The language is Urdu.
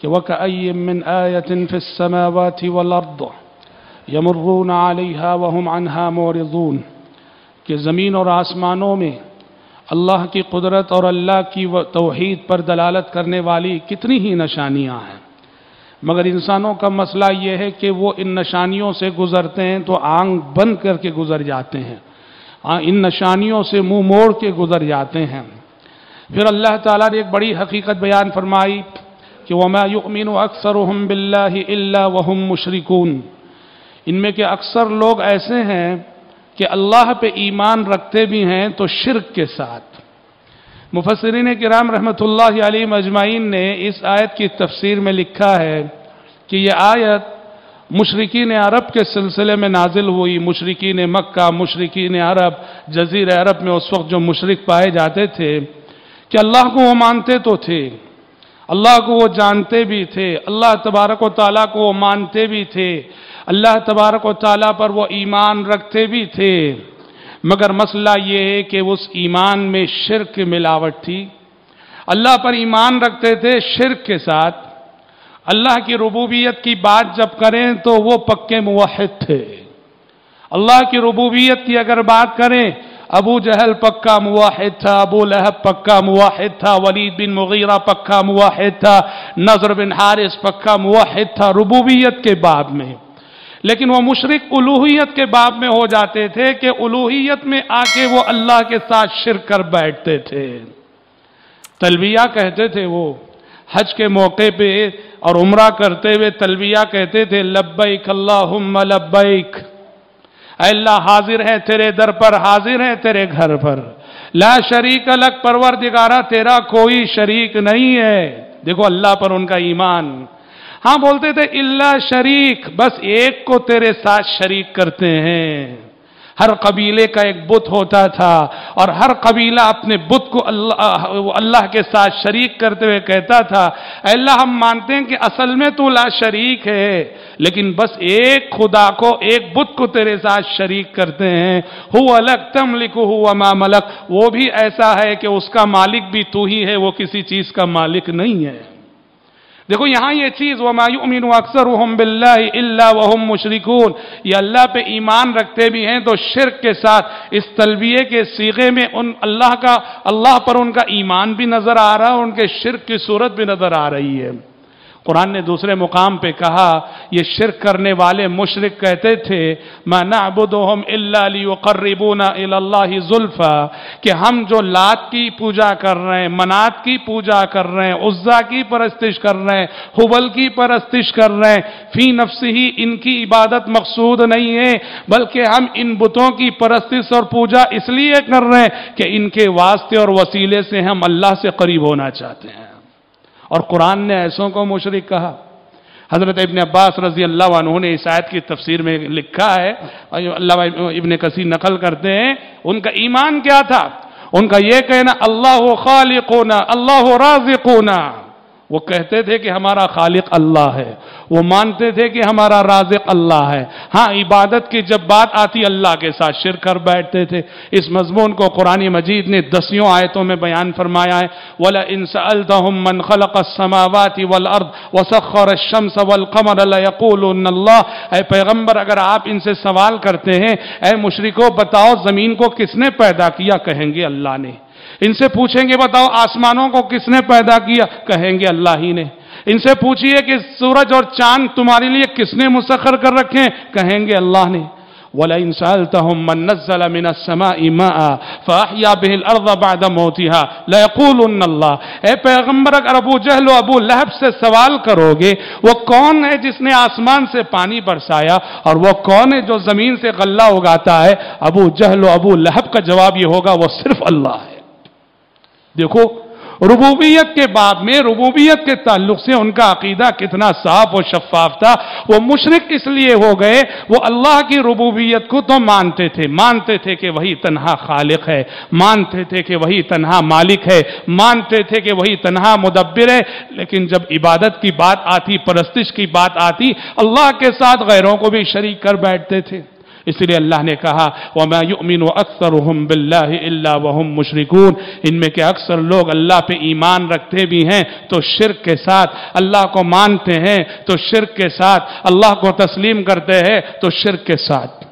کہ وَكَأَيٍّ مِّنْ آيَةٍ فِي السَّمَاوَاتِ وَالْأَرْضِ يَمُرُّونَ عَلَيْهَا وَهُمْ عَنْهَا کہ زمین اور آسمانوں میں اللہ کی قدرت اور اللہ کی توحید پر دلالت کرنے والی کتنی ہی نشانیاں ہیں۔ مگر انسانوں کا مسئلہ یہ ہے کہ وہ ان نشانیوں سے گزرتے ہیں تو آنکھ بند کر کے گزر جاتے ہیں۔ ہاں، ان نشانیوں سے منہ موڑ کے گزر جاتے ہیں۔ پھر اللہ تعالیٰ نے ایک بڑی حقیقت بیان فرمائی۔ کہ وَمَا يُؤْمِنُ أَكْثَرُهُمْ بِاللَّهِ إِلَّا وَهُمْ مُشْرِكُونَ۔ ان میں کہ اکثر لوگ ایسے ہیں کہ اللہ پہ ایمان رکھتے بھی ہیں تو شرک کے ساتھ۔ مفسرین کرام رحمت اللہ علیہ مجمعین نے اس آیت کی تفسیر میں لکھا ہے کہ یہ آیت مشرقین عرب کے سلسلے میں نازل ہوئی۔ مشرقین مکہ مشرقین عرب، جزیر عرب میں اس وقت جو مشرق پائے جاتے تھے کہ اللہ کو وہ مانتے تو تھے۔ اللہ کو وہ جانتے بھی تھے، اللہ تبارک و تعالیٰ کو وہ مانتے بھی تھے، اللہ تبارک و تعالیٰ پر وہ ایمان رکھتے بھی تھے۔ مگر مسئلہ یہ ہے کہ اس ایمان میں شرک ملاوٹ تھی۔ اللہ پر ایمان رکھتے تھے شرک کے ساتھ۔ اللہ کی ربوبیت کی بات جب کریں تو وہ پکے موحد تھے۔ اللہ کی ربوبیت کی اگر بات کریں ابو جہل پکا مواحد تھا، ابو لہب پکا مواحد تھا، ولید بن مغیرہ پکا مواحد تھا، نظر بن حارث پکا مواحد تھا ربوبیت کے باب میں۔ لیکن وہ مشرق الوحیت کے باب میں ہو جاتے تھے کہ الوحیت میں آ کے وہ اللہ کے ساتھ شرک کر بیٹھتے تھے۔ تلبیہ کہتے تھے وہ، حج کے موقع پہ اور عمرہ کرتے ہوئے تلبیہ کہتے تھے، لبیک اللہم لبیک۔ اے اللہ حاضر ہے تیرے در پر، حاضر ہے تیرے گھر پر۔ لا شریک الگ پروردگارہ، تیرا کوئی شریک نہیں ہے۔ دیکھو اللہ پر ان کا ایمان۔ ہاں بولتے تھے اللہ شریک، بس ایک کو تیرے ساتھ شریک کرتے ہیں۔ ہر قبیلے کا ایک بت ہوتا تھا اور ہر قبیلہ اپنے بت کو اللہ اللہ کے ساتھ شریک کرتے ہوئے کہتا تھا، اے اللہ ہم مانتے ہیں کہ اصل میں تو لا شریک ہے، لیکن بس ایک خدا کو، ایک بت کو تیرے ساتھ شریک کرتے ہیں۔ ہو الگ تم لکھو ہوا ما ملک۔ وہ بھی ایسا ہے کہ اس کا مالک بھی تو ہی ہے، وہ کسی چیز کا مالک نہیں ہے۔ دیکھو یہاں یہ چیز وما يؤمن اکثرهم بالله الا وهم مشركون یہ اللہ پہ ایمان رکھتے بھی ہیں تو شرک کے ساتھ اس تلبیے کے سیغے میں ان اللہ کا اللہ پر ان کا ایمان بھی نظر آ رہا ہے ان کے شرک کی صورت بھی نظر آ رہی ہے۔ قرآن نے دوسرے مقام پہ کہا، یہ شرک کرنے والے مشرک کہتے تھے، ما نعبدهم الا ليقربونا الى الله زلفا کہ ہم جو لات کی پوجا کر رہے ہیں، منات کی پوجا کر رہے ہیں، عزا کی پرستش کر رہے ہیں حبل کی پرستش کر رہے ہیں، فی نفس ہی ان کی عبادت مقصود نہیں ہے، بلکہ ہم ان بتوں کی پرستش اور پوجا اس لیے کر رہے ہیں کہ ان کے واسطے اور وسیلے سے ہم اللہ سے قریب ہونا چاہتے ہیں۔ اور قرآن نے ایسوں کو مشرک کہا۔ حضرت ابن عباس رضی اللہ عنہ نے اس آیت کی تفسیر میں لکھا ہے۔ اللہ ابن کثیر نقل کرتے ہیں۔ ان کا ایمان کیا تھا؟ ان کا یہ کہنا، اللہ خالقونا، اللہ رازقونا وہ کہتے تھے کہ ہمارا خالق اللہ ہے۔ وہ مانتے تھے کہ ہمارا رازق اللہ ہے۔ ہاں عبادت کی جب بات آتی، اللہ کے ساتھ شرک کر بیٹھتے تھے۔ اس مضمون کو قرآن مجید نے دسیوں آیتوں میں بیان فرمایا ہے۔ وَلَا إِن سَأَلْتَهُم مَّن خَلَقَ السَّمَاوَاتِ وَالْأَرْضِ وَسَخَّرَ الشَّمْسَ وَالْقَمَرَ لَيَقُولُنَّ اللَّهِ۔ اے پیغمبر، اگر آپ ان سے سوال کرتے ہیں، اے مشرکو، بتاؤ زمین کو کس نے پیدا کیا؟ کہیں گے اللہ نے۔ ان سے پوچھیں گے بتاؤ آسمانوں کو کس نے پیدا کیا؟ کہیں گے اللہ ہی نے۔ ان سے پوچھئے کہ سورج اور چاند تمہارے لیے کس نے مسخر کر رکھے کہیں گے اللہ نے۔ وَلَئِن سَأَلْتَهُم مَّن نَزَّلَ مِنَ السَّمَاءِ مَاءً فَأَحْيَا بِهِ الْأَرْضَ بَعْدَ مَوْتِهَا لَيَقُولُنَّ اللَّهُ۔ اے پیغمبر، اگر ابو جہل و ابو لہب سے سوال کرو گے، وہ کون ہے جس نے آسمان سے پانی برسایا اور وہ کون ہے جو زمین سے غلہ اگاتا ہے؟ ابو جہل و ابو لہب کا جواب یہ ہوگا، وہ صرف اللہ ہے۔ دیکھو، ربوبیت کے بعد میں، ربوبیت کے تعلق سے ان کا عقیدہ کتنا صاف و شفاف تھا۔ وہ مشرق اس لیے ہو گئے، وہ اللہ کی ربوبیت کو تو مانتے تھے۔ مانتے تھے کہ وہی تنہا خالق ہے، مانتے تھے کہ وہی تنہا مالک ہے، مانتے تھے کہ وہی تنہا مدبر ہے۔ لیکن جب عبادت کی بات آتی، پرستش کی بات آتی، اللہ کے ساتھ غیروں کو بھی شریک کر بیٹھتے تھے۔ اس لیے اللہ نے کہا، وَمَا يُؤْمِنُ أَكْثَرُهُمْ بِاللَّهِ إِلَّا وَهُمْ مُشْرِكُونَ۔ ان میں کہ اکثر لوگ اللہ پہ ایمان رکھتے بھی ہیں تو شرک کے ساتھ اللہ کو مانتے ہیں، تو شرک کے ساتھ اللہ کو تسلیم کرتے ہیں، تو شرک کے ساتھ۔